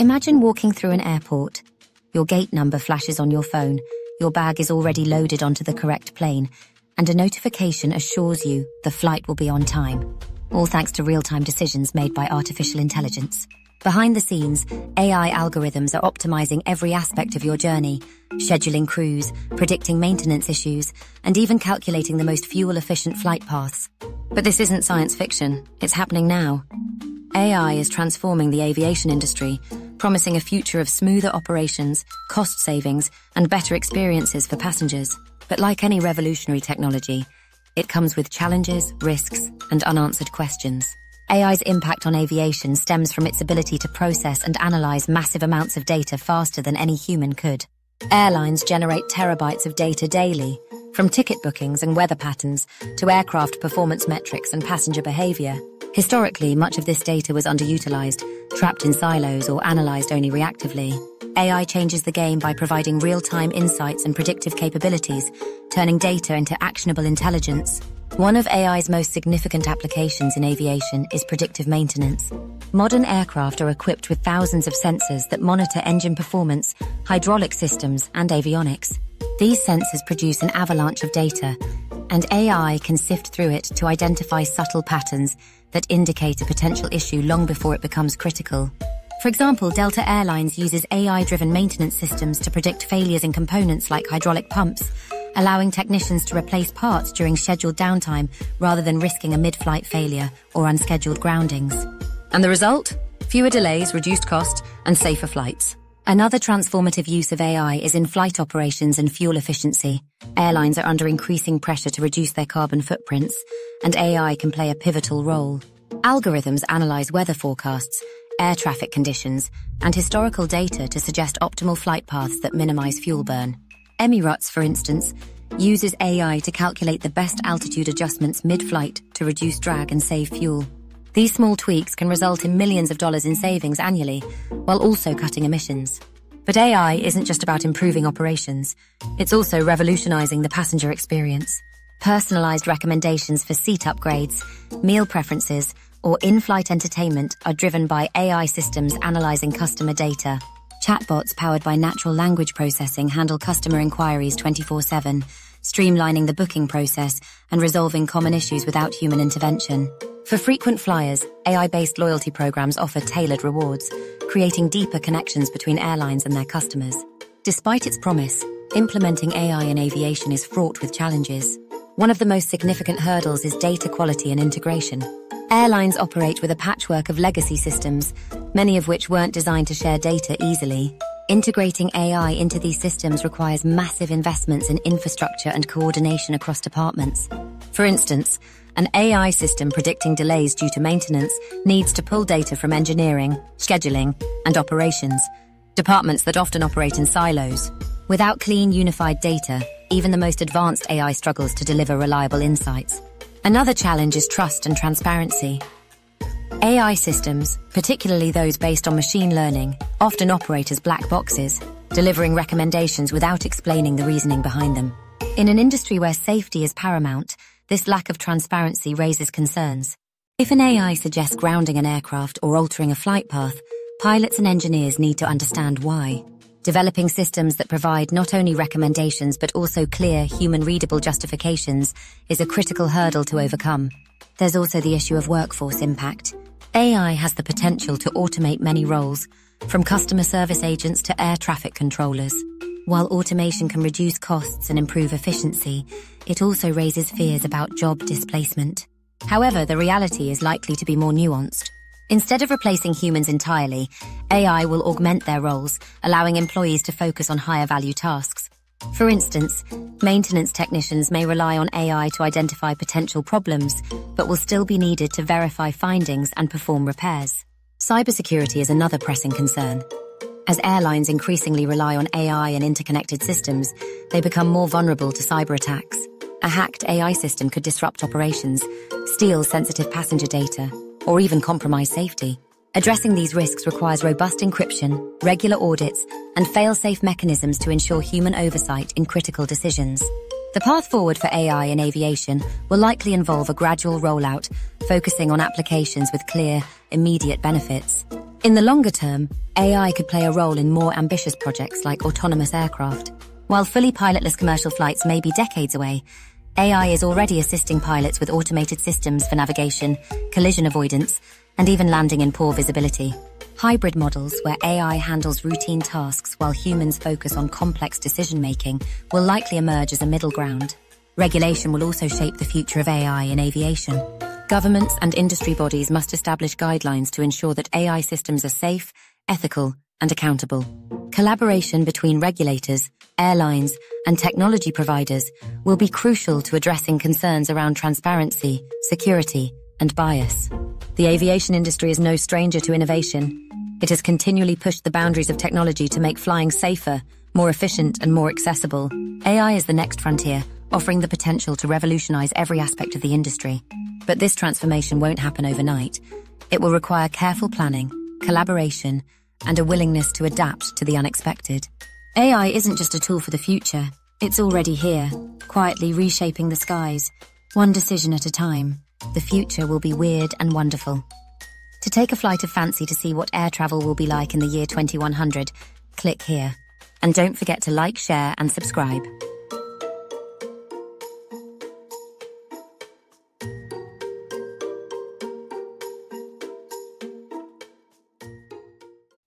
Imagine walking through an airport. Your gate number flashes on your phone, your bag is already loaded onto the correct plane, and a notification assures you the flight will be on time. All thanks to real-time decisions made by artificial intelligence. Behind the scenes, AI algorithms are optimizing every aspect of your journey, scheduling crews, predicting maintenance issues, and even calculating the most fuel-efficient flight paths. But this isn't science fiction, it's happening now. AI is transforming the aviation industry, promising a future of smoother operations, cost savings, and better experiences for passengers. But like any revolutionary technology, it comes with challenges, risks, and unanswered questions. AI's impact on aviation stems from its ability to process and analyze massive amounts of data faster than any human could. Airlines generate terabytes of data daily, from ticket bookings and weather patterns to aircraft performance metrics and passenger behavior. Historically, much of this data was underutilized, trapped in silos or analyzed only reactively. AI changes the game by providing real-time insights and predictive capabilities, turning data into actionable intelligence. One of AI's most significant applications in aviation is predictive maintenance. Modern aircraft are equipped with thousands of sensors that monitor engine performance, hydraulic systems, and avionics. These sensors produce an avalanche of data, and AI can sift through it to identify subtle patterns that indicate a potential issue long before it becomes critical. For example, Delta Airlines uses AI-driven maintenance systems to predict failures in components like hydraulic pumps, allowing technicians to replace parts during scheduled downtime rather than risking a mid-flight failure or unscheduled groundings. And the result? Fewer delays, reduced cost, and safer flights. Another transformative use of AI is in flight operations and fuel efficiency. Airlines are under increasing pressure to reduce their carbon footprints, and AI can play a pivotal role. Algorithms analyze weather forecasts, air traffic conditions, and historical data to suggest optimal flight paths that minimize fuel burn. Emirates, for instance, uses AI to calculate the best altitude adjustments mid-flight to reduce drag and save fuel. These small tweaks can result in millions of dollars in savings annually, while also cutting emissions. But AI isn't just about improving operations, it's also revolutionizing the passenger experience. Personalized recommendations for seat upgrades, meal preferences, or in-flight entertainment are driven by AI systems analyzing customer data. Chatbots powered by natural language processing handle customer inquiries 24-7, streamlining the booking process and resolving common issues without human intervention. For frequent flyers, AI-based loyalty programs offer tailored rewards, creating deeper connections between airlines and their customers. Despite its promise, implementing AI in aviation is fraught with challenges. One of the most significant hurdles is data quality and integration. Airlines operate with a patchwork of legacy systems, many of which weren't designed to share data easily. Integrating AI into these systems requires massive investments in infrastructure and coordination across departments. For instance, an AI system predicting delays due to maintenance needs to pull data from engineering, scheduling, and operations, departments that often operate in silos. Without clean, unified data, even the most advanced AI struggles to deliver reliable insights. Another challenge is trust and transparency. AI systems, particularly those based on machine learning, often operate as black boxes, delivering recommendations without explaining the reasoning behind them. In an industry where safety is paramount, this lack of transparency raises concerns. If an AI suggests grounding an aircraft or altering a flight path, pilots and engineers need to understand why. Developing systems that provide not only recommendations but also clear, human-readable justifications is a critical hurdle to overcome. There's also the issue of workforce impact. AI has the potential to automate many roles, from customer service agents to air traffic controllers. While automation can reduce costs and improve efficiency, it also raises fears about job displacement. However, the reality is likely to be more nuanced. Instead of replacing humans entirely, AI will augment their roles, allowing employees to focus on higher value tasks. For instance, maintenance technicians may rely on AI to identify potential problems, but will still be needed to verify findings and perform repairs. Cybersecurity is another pressing concern. As airlines increasingly rely on AI and interconnected systems, they become more vulnerable to cyber attacks. A hacked AI system could disrupt operations, steal sensitive passenger data, or even compromise safety. Addressing these risks requires robust encryption, regular audits, and fail-safe mechanisms to ensure human oversight in critical decisions. The path forward for AI in aviation will likely involve a gradual rollout, focusing on applications with clear, immediate benefits. In the longer term, AI could play a role in more ambitious projects like autonomous aircraft. While fully pilotless commercial flights may be decades away, AI is already assisting pilots with automated systems for navigation, collision avoidance, and even landing in poor visibility. Hybrid models, where AI handles routine tasks while humans focus on complex decision making, will likely emerge as a middle ground. Regulation will also shape the future of AI in aviation. Governments and industry bodies must establish guidelines to ensure that AI systems are safe, ethical, and accountable. Collaboration between regulators, airlines, and technology providers will be crucial to addressing concerns around transparency, security, and bias. The aviation industry is no stranger to innovation. It has continually pushed the boundaries of technology to make flying safer, more efficient, and more accessible. AI is the next frontier, offering the potential to revolutionize every aspect of the industry. But this transformation won't happen overnight. It will require careful planning, collaboration, and a willingness to adapt to the unexpected. AI isn't just a tool for the future, it's already here, quietly reshaping the skies, one decision at a time. The future will be weird and wonderful. To take a flight of fancy to see what air travel will be like in the year 2100, click here. And don't forget to like, share, and subscribe.